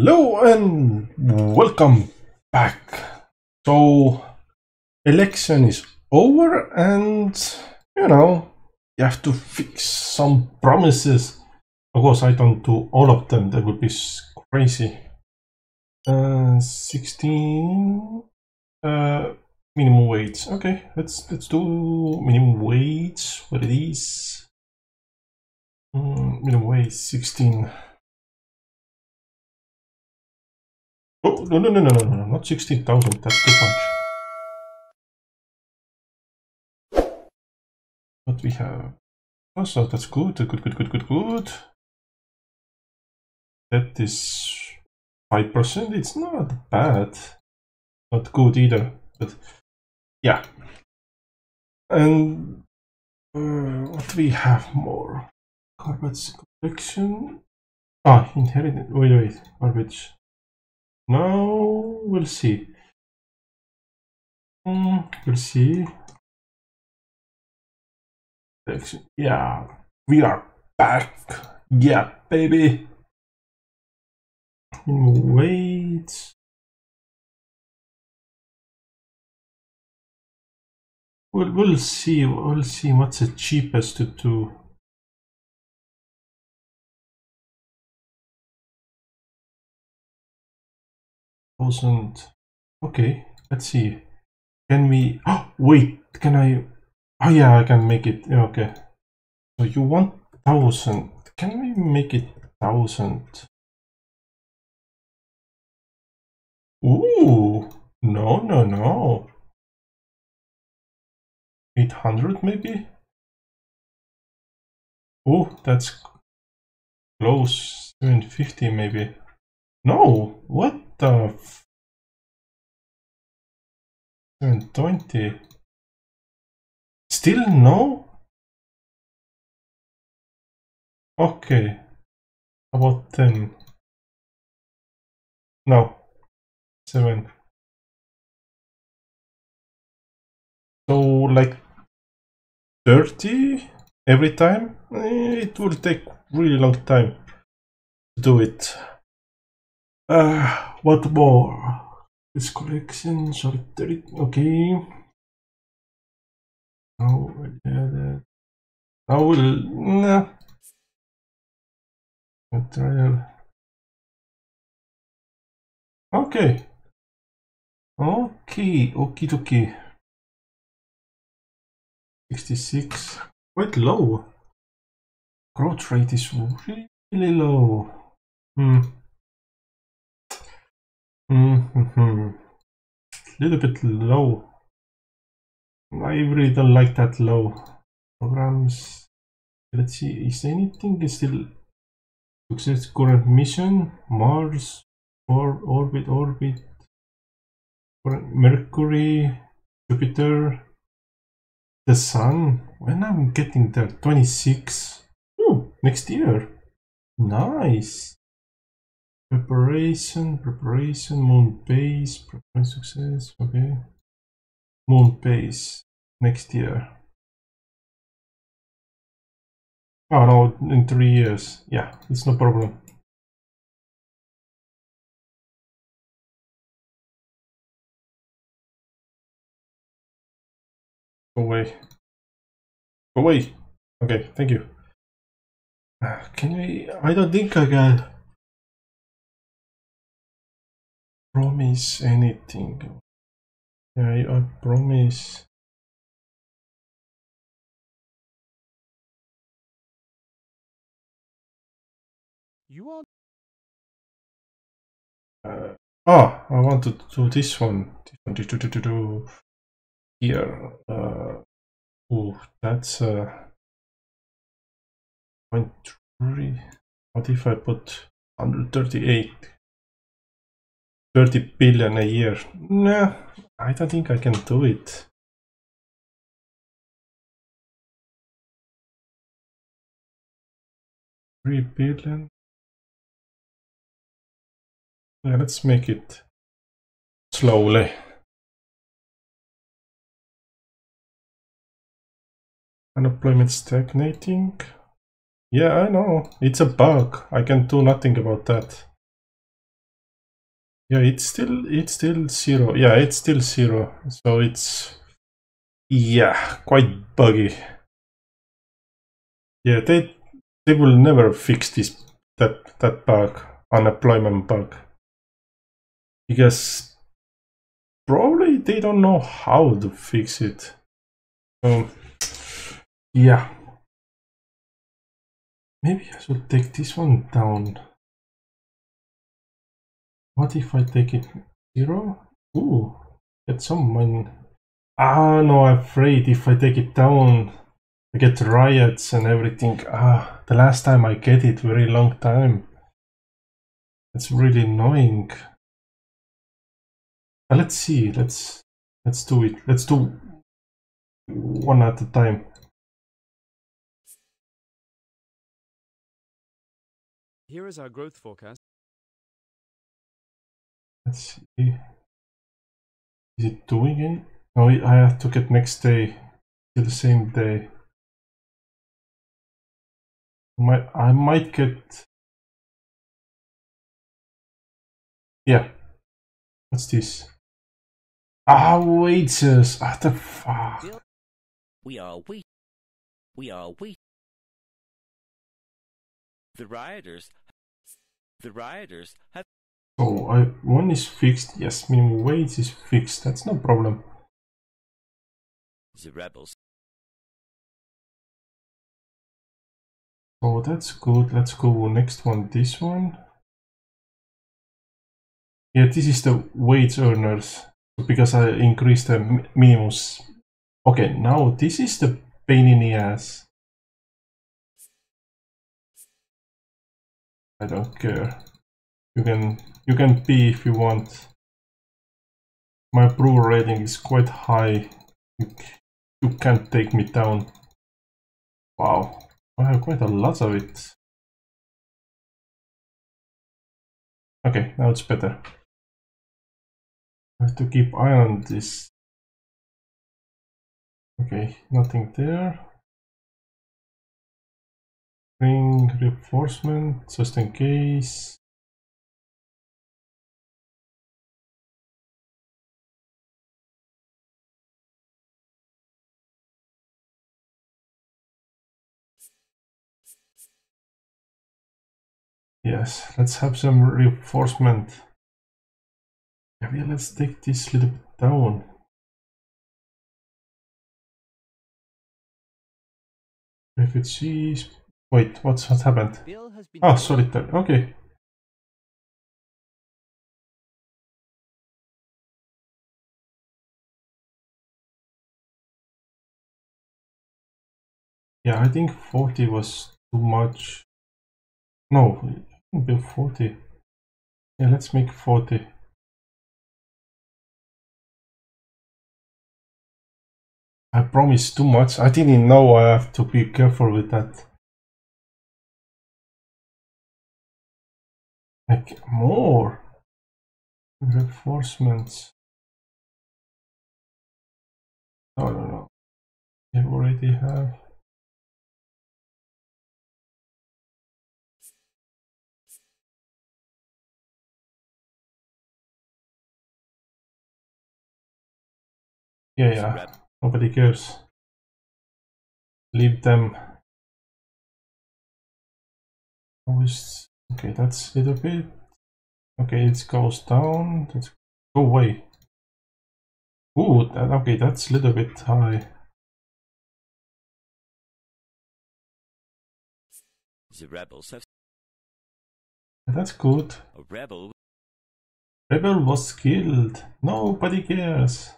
Hello and welcome back. So, election is over, and you know, you have to fix some promises. Of course, I don't do all of them, that would be crazy. Uh, 16 uh, minimum wage. Okay, let's let's do minimum wage. What it is? Mm, minimum wage 16. Oh, no, no, no, no, no, no, not 16,000. That's too much. What we have? Oh, so that's good, good, good, good, good, good. That is 5%. It's not bad. Not good either, but yeah. And uh, what we have more? Garbage collection. Ah, inherited. Wait, wait, garbage. No, we'll see. Mm, we'll see. Yeah, we are back. Yeah, baby. Wait. We'll, we'll see. We'll see what's the cheapest to do. Thousand. Okay, let's see. Can we? Oh, wait. Can I? Oh yeah, I can make it. Okay. So you want thousand? Can we make it thousand? Ooh, no, no, no. 800 maybe? Oh, that's close. 750 maybe. No, what the 720? Still no? Okay. About 10. No. 7. So like 30 every time? Eh, it will take really long time to do it. Uh, what more? This collection, sorry, 30, okay. Now, yeah, I will, nah. Trial. Okay. Okay, okie dokie. 66, quite low. Growth rate is really low. Hmm. Mm-hmm. Little bit low. I really don't like that low. Programs. Let's see, is anything still success current mission? Mars or orbit, orbit, Mercury, Jupiter, the Sun. When I'm getting there, 26. Oh, next year. Nice. Preparation, preparation, moon base, preparation success, okay. Moon base, next year. Oh no, in three years. Yeah, it's no problem. Go away. Go away. Okay, thank you. Uh, can we... I don't think I can promise anything. Yeah, I promise. You are. Uh, oh, I want to do this one. This one, do, do, do, do, here. Uh, oh, that's uh, point three. What if I put 138? 30 billion a year. Nah, I don't think I can do it. Three billion. Yeah, let's make it slowly. Unemployment stagnating. Yeah, I know. It's a bug. I can do nothing about that. Yeah, it's still it's still zero. Yeah, it's still zero. So it's yeah, quite buggy. Yeah, they they will never fix this that that bug, unemployment bug. Because probably they don't know how to fix it. Um yeah. Maybe I should take this one down. What if I take it zero? Ooh, get some money. Ah, no, I'm afraid if I take it down, I get riots and everything. Ah, the last time I get it, very long time. It's really annoying. But let's see. Let's let's do it. Let's do one at a time. Here is our growth forecast. Let's see. Is it doing it? No, I have to get next day. Still the same day. I might, I might get. Yeah. What's this? Ah, waiters! Ah, the fuck. We are wait. We are wait. The rioters. The rioters have I one is fixed. Yes, minimum wage is fixed. That's no problem. the rebels. So that's good. Let's go next one. This one. Yeah, this is the wage earners because I increased the minimums. Okay, now this is the pain in the ass. I don't care. You can you can pee if you want. My approval rating is quite high. You, you can't take me down. Wow, I have quite a lot of it. Okay, now it's better. I have to keep eye on this. Okay, nothing there. Bring reinforcement just in case. Yes, let's have some reinforcement. Maybe let's take this little bit down. Refugees. Wait, what's what happened? Bill has been ah, Oh, ordered- solitary. Okay. Yeah, I think 40 was too much. No, be 40. Yeah, let's make 40. I promised too much. I didn't know I have to be careful with that. Like more reinforcements. No, no, no. You already have. Yeah, yeah. Nobody cares. Leave them. Oh, Always okay. That's a little bit. Okay, it goes down. Let's go away. Ooh, that, okay, that's a little bit high. the rebels have That's good. a rebel. Rebel was killed. Nobody cares.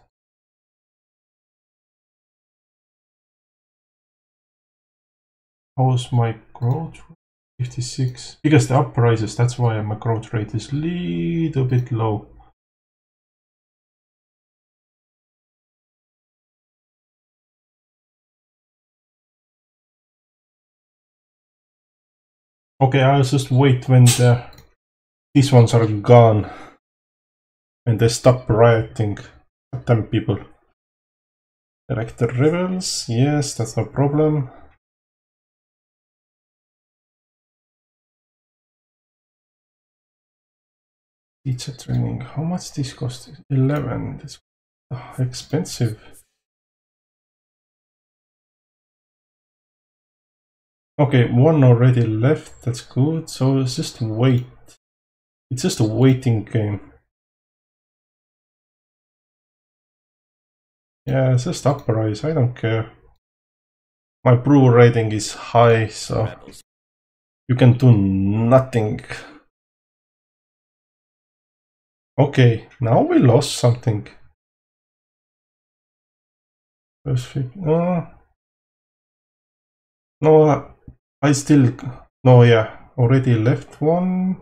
How's my growth? rate? 56. Because the uprisers, that's why my growth rate is little bit low. Okay, I'll just wait when the these ones are gone and they stop rioting. Damn people. Direct rebels, yes, that's no problem. Teacher training. How much this cost? 11. That's expensive. Okay, one already left. That's good. So it's just wait. It's just a waiting game. Yeah, it's just uprise. I don't care. My brew rating is high, so you can do nothing. Okay, now we lost something. Perfect. Uh, no, no, I still. No, yeah, already left one.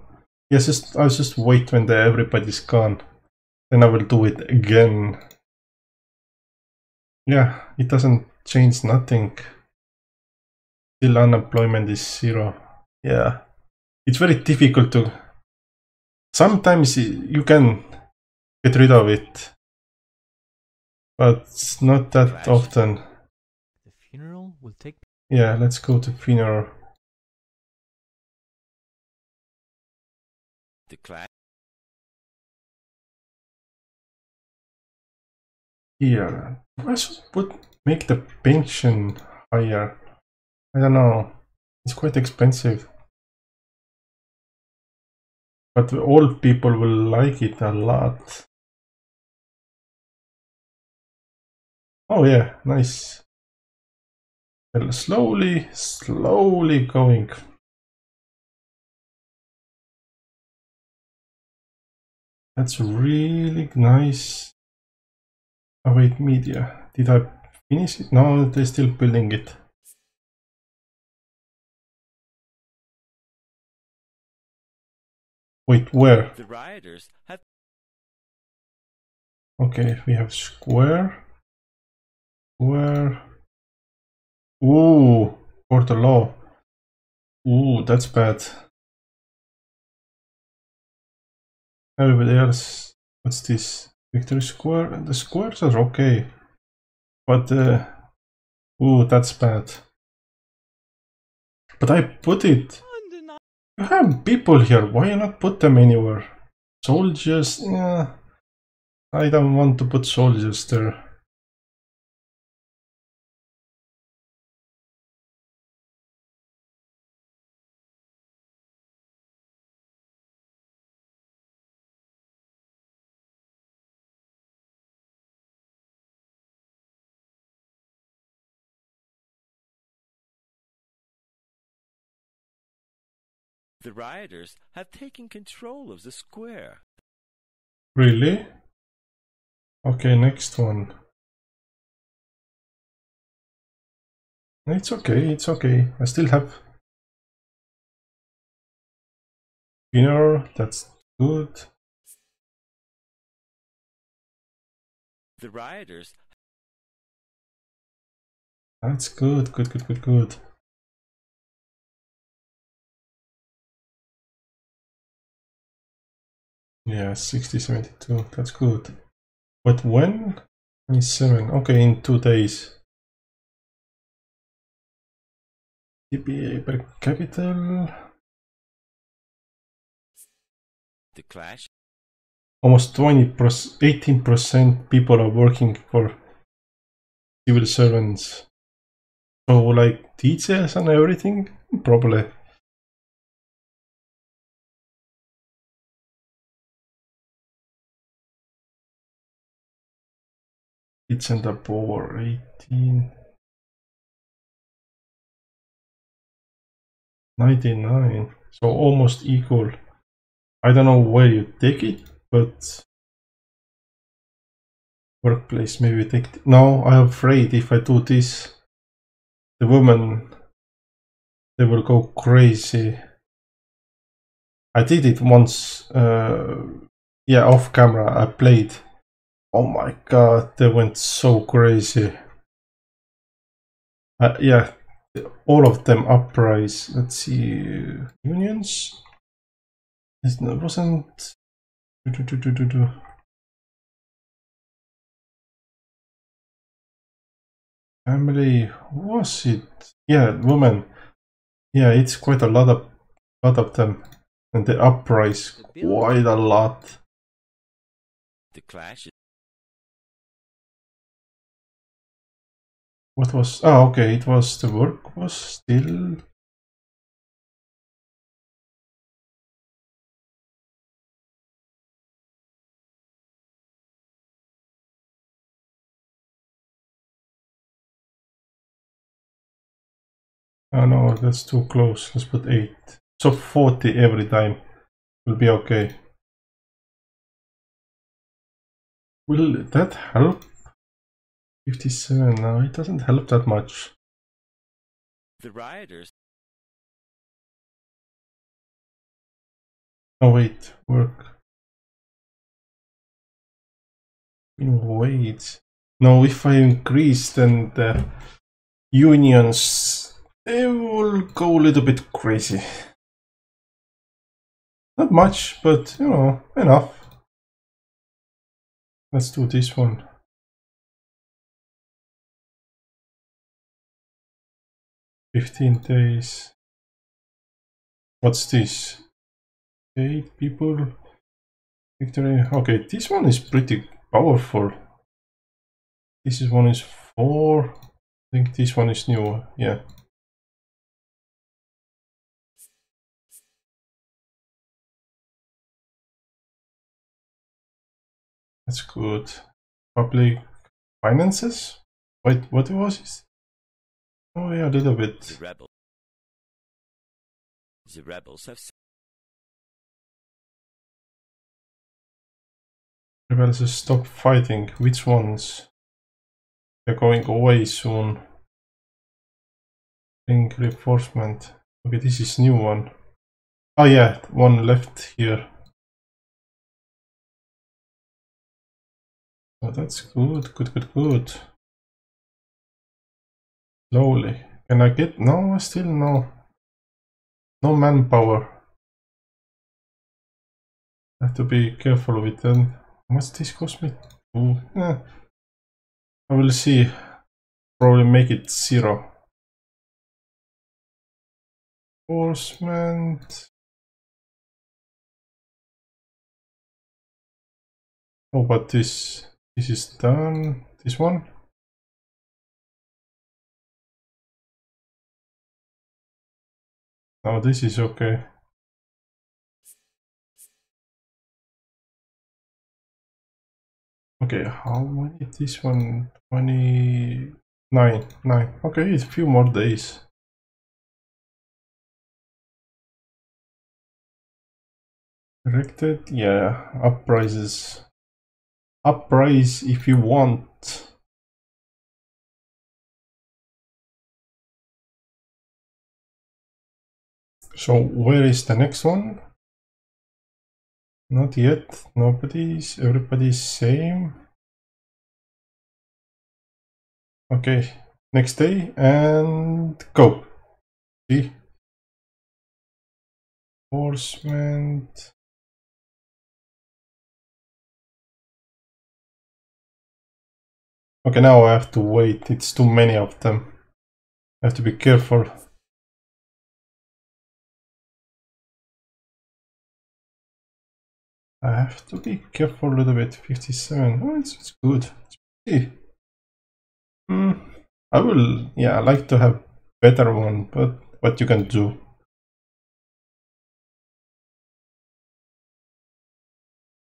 Yes, just I'll just wait when the, everybody's gone. Then I will do it again. Yeah, it doesn't change nothing. Still unemployment is zero. Yeah, it's very difficult to sometimes you can get rid of it but it's not that Crash. often. The funeral will take yeah let's go to funeral. The clash. here. I should put make the pension higher? I don't know. It's quite expensive but old people will like it a lot. Oh yeah nice. Well, slowly slowly going. That's really nice. Await media. Did i finish it? No they're still building it wait where The rioters have Okay, we have square. Square. Ooh, for the law. Ooh, that's bad. Everybody else, what's this? Victory Square? And the squares are okay. But, uh, ooh, that's bad. But I put it. You have people here, why not put them anywhere? Soldiers, yeah. I don't want to put soldiers there. The rioters have taken control of the square. Really? Okay, next one. It's okay, it's okay. I still have funeral, that's good. The rioters That's good, good, good, good, good. Yeah, 60, 72, that's good. But when? 27, okay, in two days. CPA per capital, the clash almost 20 18% people are working for civil servants. So, like teachers and everything? Probably. It's in the power 18. 99. So almost equal. I don't know where you take it, but workplace maybe take. No, I'm afraid if I do this, the women they will go crazy. I did it once. Uh, yeah, off camera. I played. Oh my god, they went so crazy. Uh, yeah, all of them uprise. Let's see, unions. It wasn't. do, do, do, do, do. Family who was it? Yeah, woman. Yeah, it's quite a lot of lot of them. And the uprise quite a lot. The clash What was... Oh, okay, it was... The work was still... Oh no, that's too close. Let's put 8. So 40 every time will be okay. Will that help? 57, no, it doesn't help that much. the rioters Oh wait, work. Wait. No, if I increase then the unions they will go a little bit crazy. Not much, but you know, enough. Let's do this one. Fifteen days. What's this? Eight people. Victory. Okay, this one is pretty powerful. This is one is four. I think this one is new. Yeah. That's good. Public finances? Wait, what was it? Oh yeah, a little the bit. rebel the rebels have Rebels stop fighting. Which ones? They're going away soon. Bring reinforcement. Okay, this is new one. Oh yeah, one left here. Oh, that's good, good, good, good. Slowly. Can I get? No, still no. No manpower. I have to be careful with them. What's this cost me? Oh, eh. I will see. Probably make it zero. Enforcement. Oh, but this this is done. This one. Oh, this is okay. Okay, how many? Is this one, 29. 9. Okay, it's a few more days. Corrected, yeah, up prices. Up price if you want. So where is the next one? Not yet. Nobody's. Everybody's same. Okay. Next day and go. See. Enforcement. Okay, now I have to wait. It's too many of them. I have to be careful. I have to be careful a little bit. 57. Oh, it's, it's good. It's pretty. Hmm. I will, yeah, I like to have better one, but what you can do.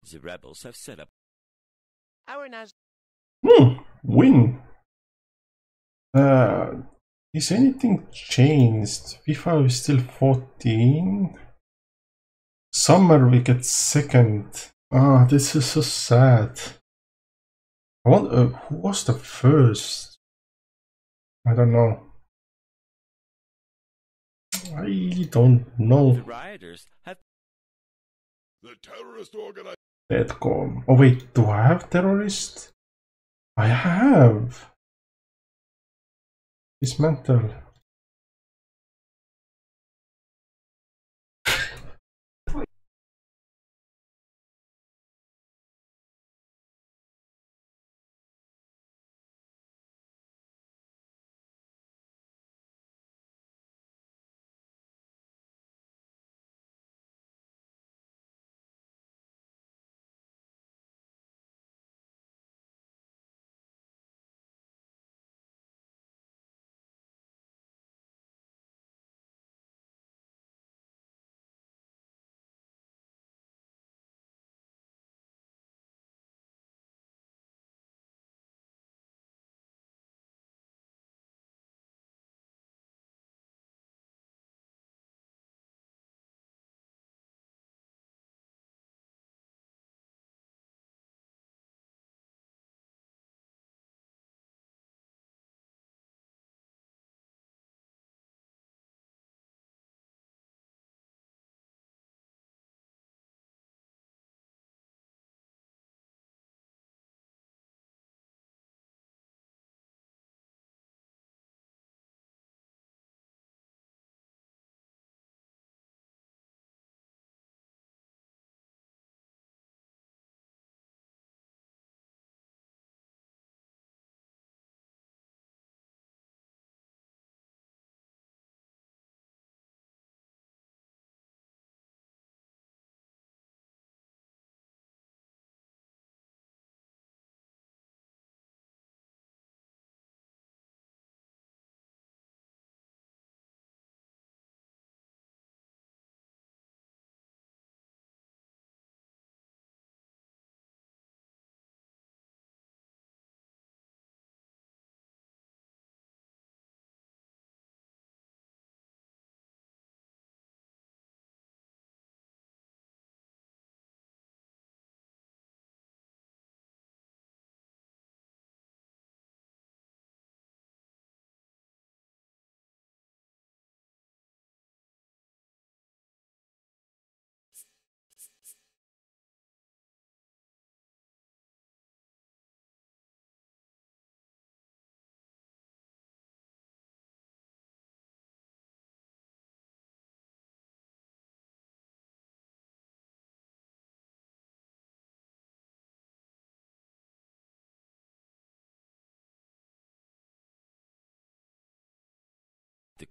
The rebels have set up Our nas- Hmm. Win. Uh, is anything changed? FIFA is still 14. Summer we get second. Ah, this is so sad. I want, uh, who was the first? I don't know. I don't know. the rioters have The terrorist organization. Deadcom. Oh wait, do I have terrorist? I have. Dismantle. The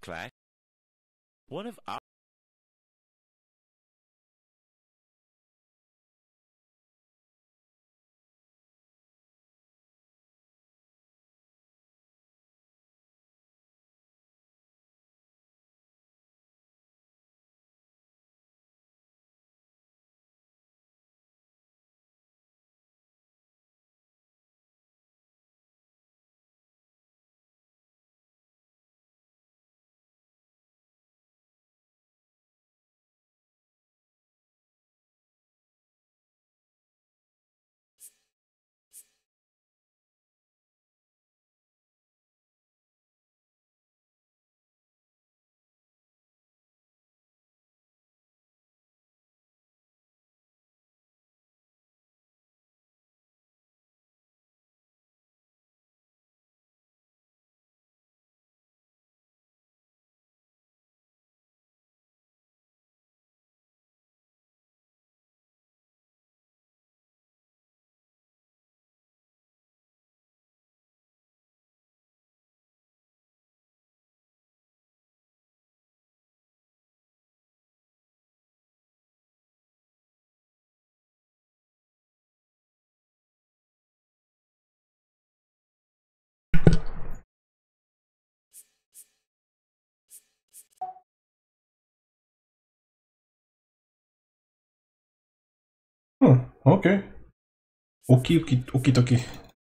Clash. Hmm, okay. Okie dokie, okie dokie.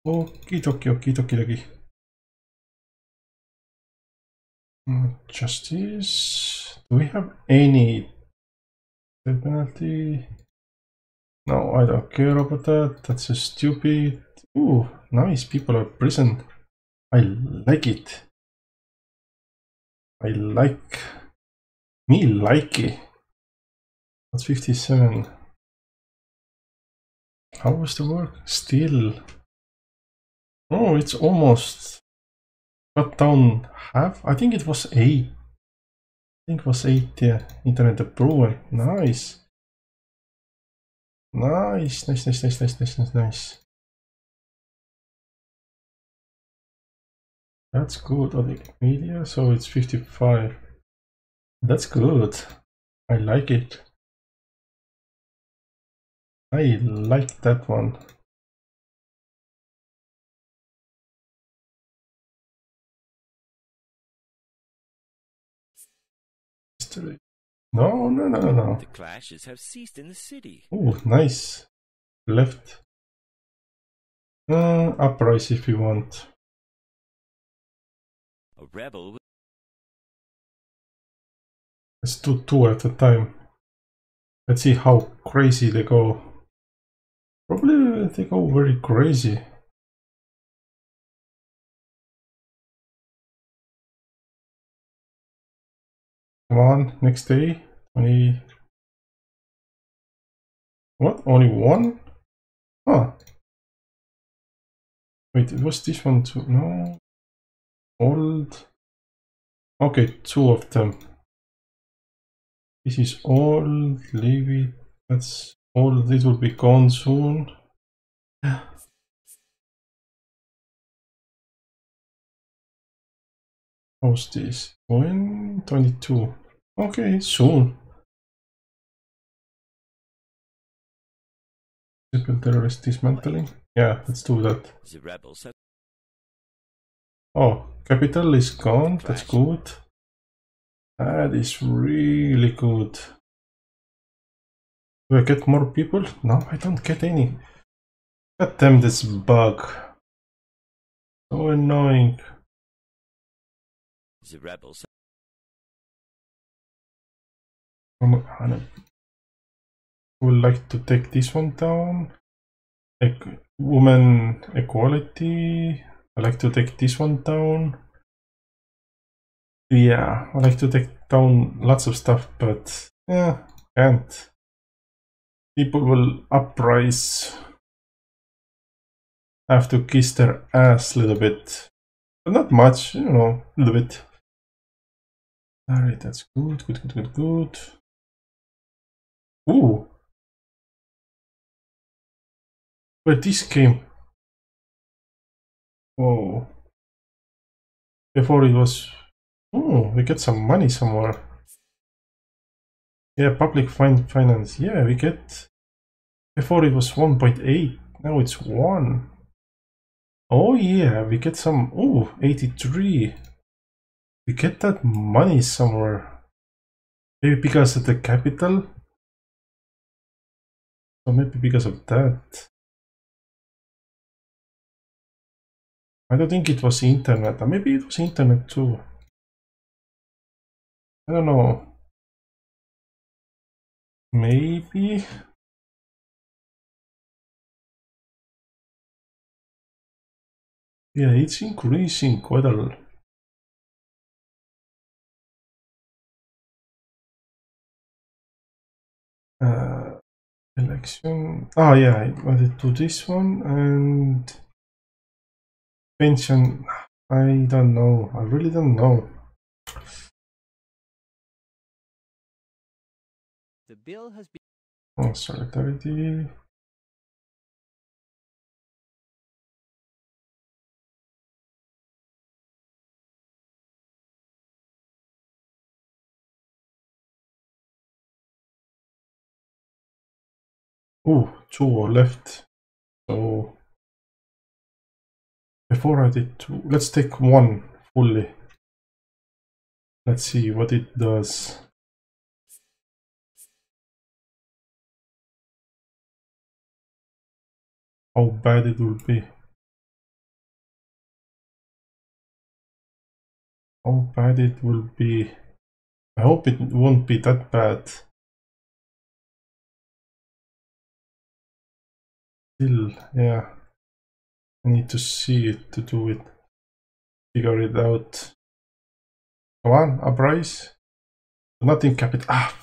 Okie dokie, okie dokie dokie. Hmm, Justice. Do we have any death penalty? No, I don't care about that. That's just stupid. Ooh, nice. People are prison. I like it. I like. Me like it. That's 57. How was the work? Still. Oh, it's almost cut down half. I think it was eight. I think it was eight. Yeah, internet approval. Eh? Nice. Nice, nice, nice, nice, nice, nice, nice, nice. That's good. On the media, so it's 55. That's good. I like it. I like that one. History. No, no, no, no, no. The clashes have ceased in the city. Oh, nice. Left. Uh, uprise if you want. A rebel Let's do two at a time. Let's see how crazy they go. Probably they go oh, very crazy. Come on, next day. 20. What? Only one? Huh. Wait, it was this one too? No. Old. Okay, two of them. This is old, leave it. That's old, this will be gone soon. How's this? When? 22. Okay, soon. Simple terrorist dismantling. Yeah, let's do that. the rebels have Oh, capital is gone. That's good. That is really good. Do I get more people? No, I don't get any. God damn this bug. So annoying. the rebels I would like to take this one down. Ec- woman equality. I like to take this one down. Yeah, I like to take down lots of stuff, but yeah, can't. People will uprise. Have to kiss their ass a little bit. But not much, you know, a little bit. Alright, that's good, good, good, good, good. Ooh. Where this came? Oh. Before it was Oh, we get some money somewhere. Yeah, public fin finance. Yeah, we get. Before it was 1.8, now it's 1. Oh, yeah, we get some. Oh, 83. We get that money somewhere. Maybe because of the capital? Or maybe because of that. I don't think it was internet. Maybe it was internet too. I don't know. Maybe. Yeah, it's increasing quite a. Uh, election. Oh yeah, I wanted to this one and pension. I don't know. I really don't know. The bill has been. Oh, solidarity. Oh, two are left. So before I did two, let's take one fully. Let's see what it does. How bad it will be. How bad it will be. I hope it won't be that bad. Still, yeah. I need to see it to do it. Figure it out. Come on, uprise. Nothing capital. Ah,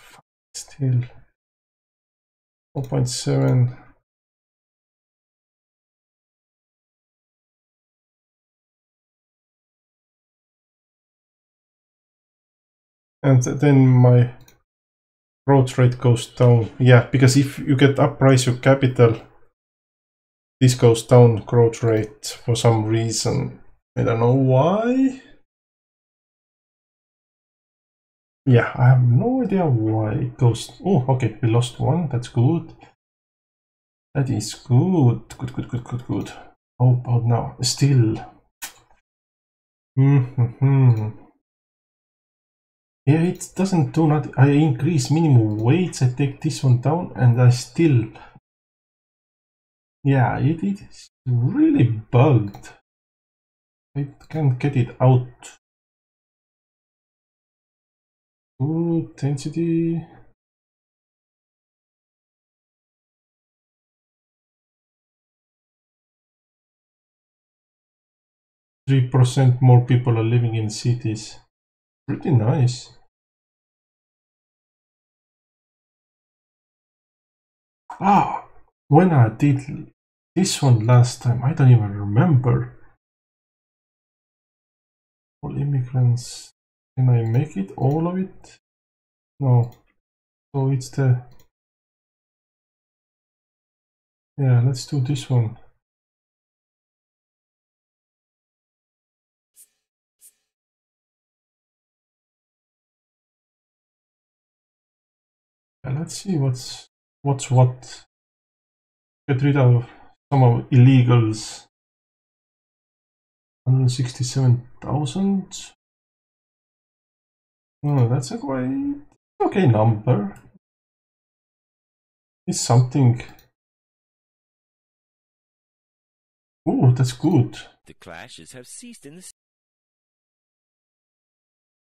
still. 4.7. And then my growth rate goes down. Yeah, because if you get uprise your capital, this goes down growth rate for some reason. I don't know why. Yeah, I have no idea why it goes. Oh, okay, we lost one. That's good. That is good. Good, good, good, good, good. How about now? Still. Mm hmm. Yeah, it doesn't do not. I increase minimum weights. I take this one down, and I still. Yeah, it, it is really bugged. I can't get it out. Good density. Three percent more people are living in cities. Pretty nice. Ah, when I did this one last time, I don't even remember. All immigrants. Can I make it all of it? No. So it's the. Yeah, let's do this one. Yeah, let's see what's what's what. Get rid of some of illegals. 167,000. Oh, that's a quite okay number. It's something. Oh, that's good. The clashes have ceased in the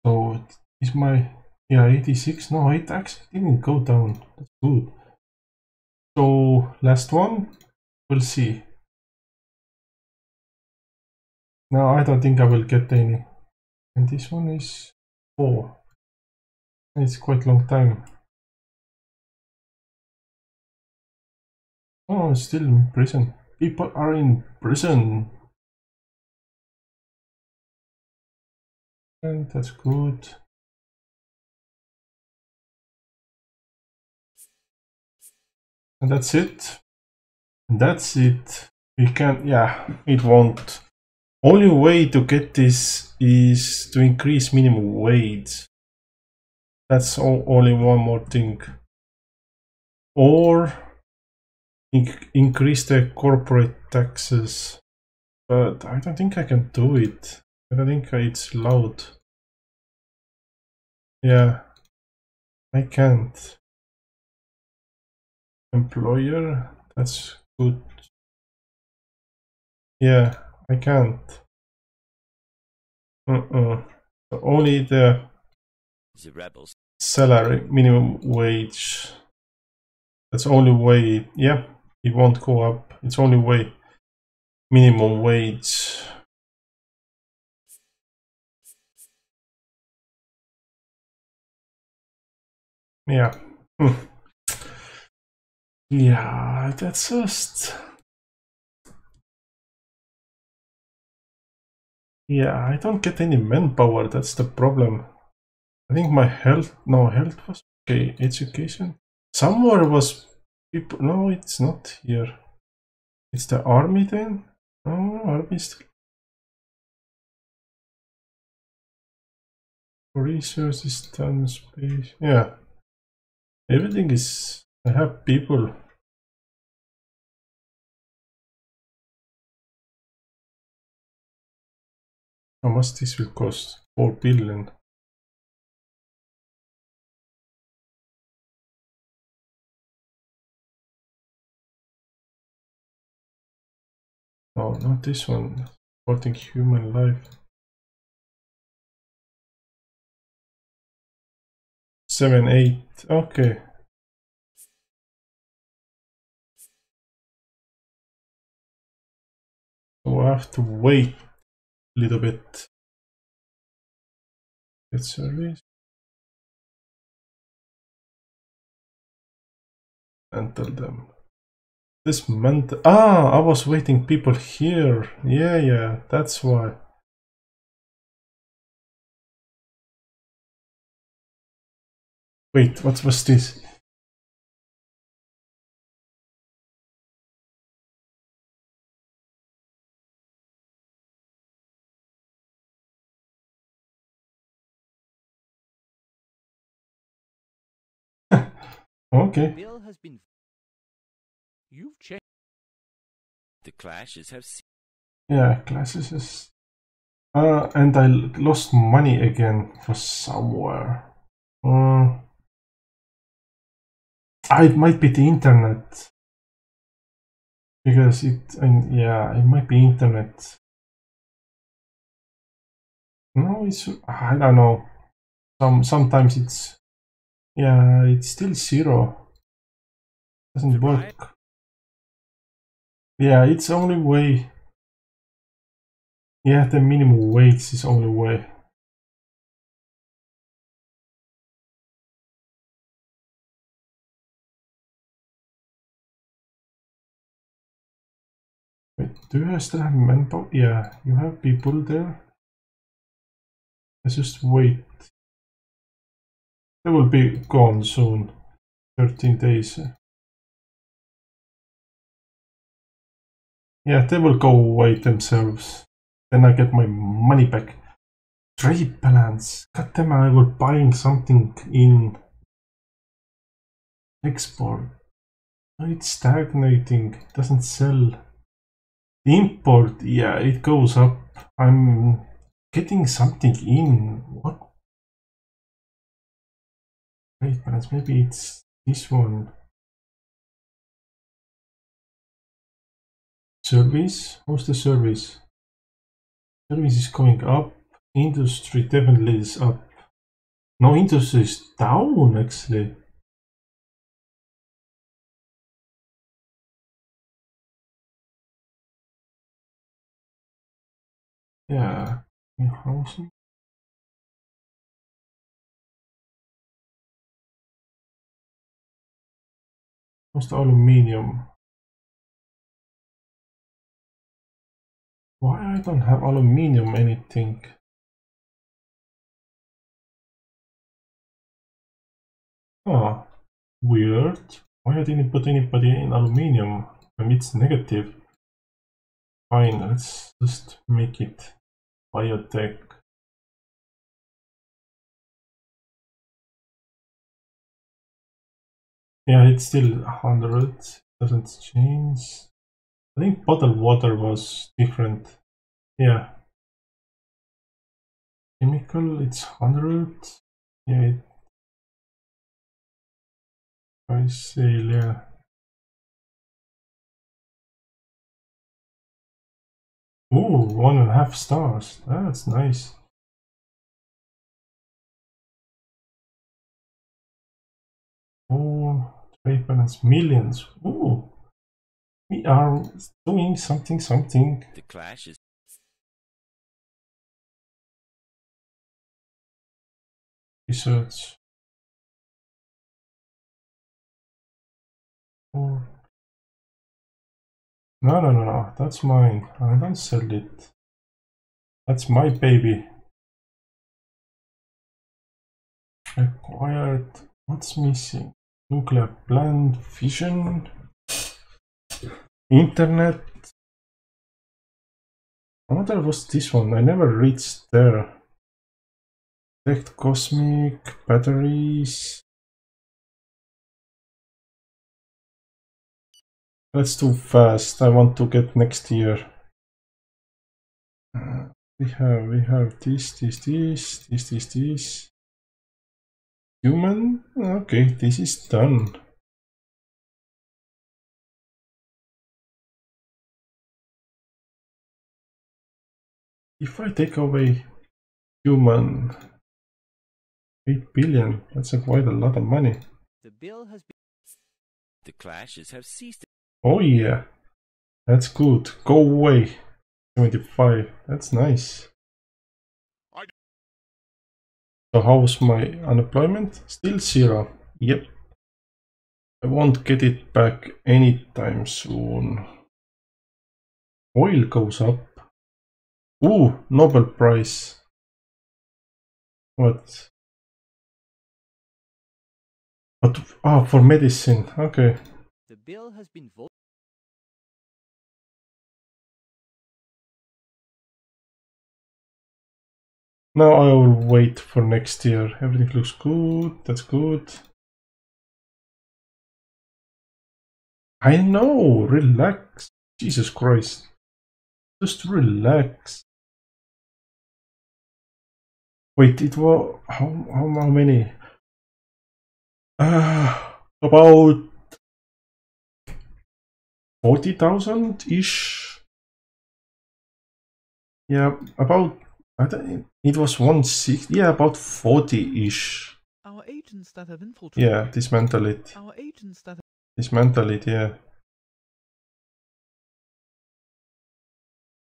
So is my yeah 86? No, it actually didn't go down. That's good. So last one, we'll see. No, I don't think I will get any. And this one is four. It's quite long time. Oh, still in prison. People are in prison. And that's good. And that's it. And that's it. We can, yeah, it won't Only way to get this is to increase minimum wage. That's all, only one more thing. Or inc- increase the corporate taxes. But I don't think I can do it. I don't think it's loud. Yeah, I can't. Employer, that's good. Yeah, I can't. Uh-uh. So only the The rebels salary minimum wage. That's only way. Yeah, it won't go up. It's only way minimum wage. Yeah. Hmm. Yeah, that's just. Yeah, I don't get any manpower. That's the problem. I think my health, no, health was okay. Education, somewhere was people. No, it's not here. It's the army then. No, army still. Resources, time, space. Yeah, everything is. I have people. How much this will cost? Four billion. No, not this one. Supporting human life. Seven, eight. Okay. So I have to wait little bit. Get service. And tell them. This meant ah, I was waiting people here. Yeah, yeah, that's why. Wait, what was this? Okay. Bill has been. You've changed. The clashes have. Yeah, clashes is. Uh, and I lost money again for somewhere. Uh, it might be the internet. Because it, and yeah, it might be internet. No, it's, I don't know. Some, sometimes it's, yeah, it's still zero. Doesn't work. Yeah, it's only way. Yeah, the minimum wage is only way. Wait, do you still have manpower? Yeah, you have people there. Let's just wait. They will be gone soon. 13 days. Yeah, they will go away themselves. Then I get my money back. Trade balance. God damn, I was buying something in export. It's stagnating. Doesn't sell. Import, yeah, it goes up. I'm getting something in. What? Trade balance. Maybe it's this one. Service? What's the service? Service is going up. Industry definitely is up. No, industry is down actually. Yeah, in housing. What's aluminium? Why I don't have aluminium anything? Ah, weird. Why I didn't put anybody in aluminium? I mean, it's negative. fine. Let's just make it biotech. Yeah, it's still 100. Doesn't change. I think bottled water was different. Yeah. Chemical, it's 100. Yeah, it, I sale, yeah. Ooh, one and a half stars. That's nice. Oh, trade balance millions. Ooh, we are doing something, something. The clash is Research. Oh. No, no, no, no. That's mine. I don't sell it. That's my baby. Acquired. What's missing? Nuclear plant, fission, internet. I wonder what's this one? I never reached there. Detect cosmic batteries. Let's do fast. I want to get next year. Uh, we have we have this this this this this this. Human. Ah, okay, this is done. If I take away human 8 billion, that's a quite a lot of money. The bill has been. the clashes have ceased. Oh yeah, that's good. Go away. 75, that's nice. So how's my unemployment? Still zero. Yep. I won't get it back anytime soon. Oil goes up. Ooh, Nobel Prize. What? But ah, for medicine. Okay. The bill has been voted. Now I will wait for next year. Everything looks good. That's good. I know. Relax. Jesus Christ. Just relax. Wait, it was how how, how many? Uh, about forty thousand ish. Yeah, about I don't, it was one six. Yeah, about forty ish. Our agents that have infiltrated. Yeah, dismantle it. Our agents that have Dismantle it. Yeah.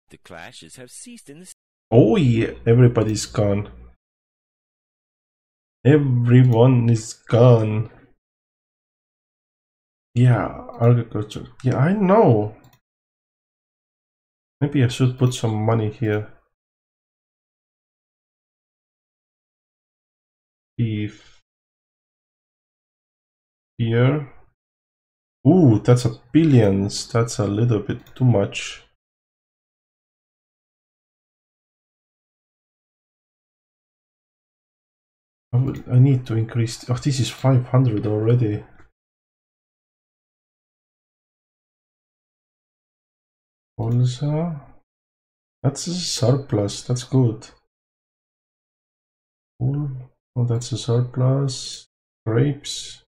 The clashes have ceased in the Oh yeah, everybody's gone. Everyone is gone. Yeah, agriculture. Yeah, I know. Maybe I should put some money here. If here. Ooh, that's a billions. That's a little bit too much. I, will, I need to increase. Oh, this is 500 already. Also, that's a surplus. That's good. Oh, that's a surplus. Grapes.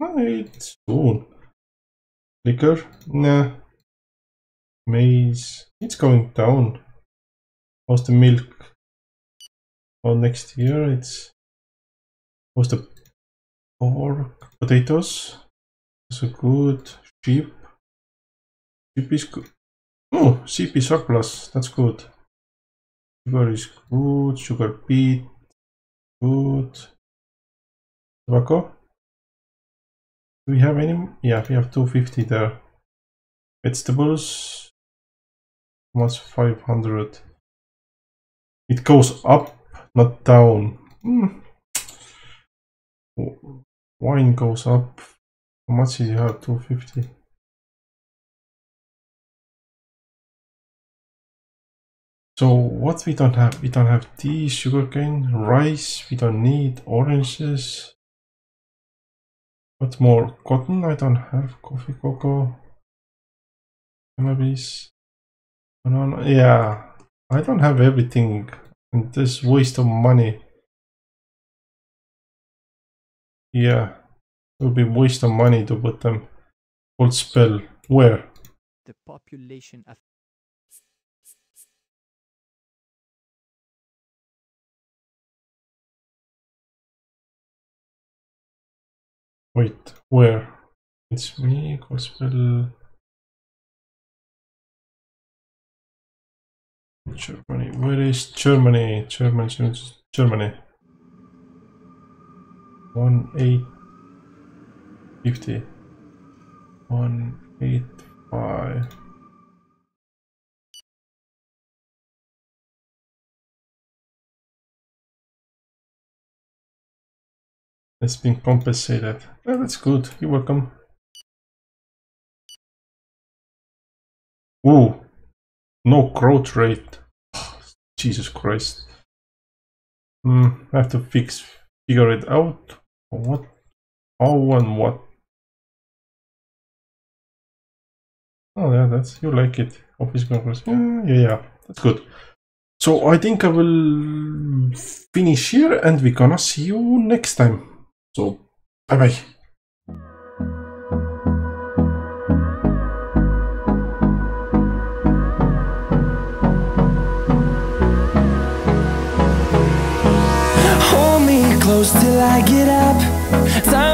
Oh, soon. Liquor? Nah. Maize. It's going down. How's the milk? Oh, next year it's What's the pork? Potatoes? So good. Sheep? Sheep is good. Oh, CP surplus. That's good. Sugar is good. Sugar beet. Good. Tobacco? Do we have any? Yeah, we have 250 there. Vegetables. What's 500? It goes up, not down. Hmm. Wine goes up. How much did you have? 250. So what we don't have? We don't have tea, sugarcane, rice. We don't need oranges. What more? Cotton. I don't have coffee, cocoa, cannabis, banana. Yeah, I don't have everything, and this waste of money. Yeah, it would be waste of money to put them. Cold spell. Where? The population of Wait, where? It's me, gospel. Germany. Where is Germany? Germany, Germany, Germany. One eight fifty. One eight five. It's been compensated. Oh, that's good. You're welcome. Ooh, no growth rate. Jesus Christ. Hmm, I have to fix, figure it out. What, how and what. Oh yeah, that's, you like it. Office conference. Yeah, yeah, yeah, that's good. So I think I will finish here and we're gonna see you next time. So, bye bye. Hold me close till I get up. Time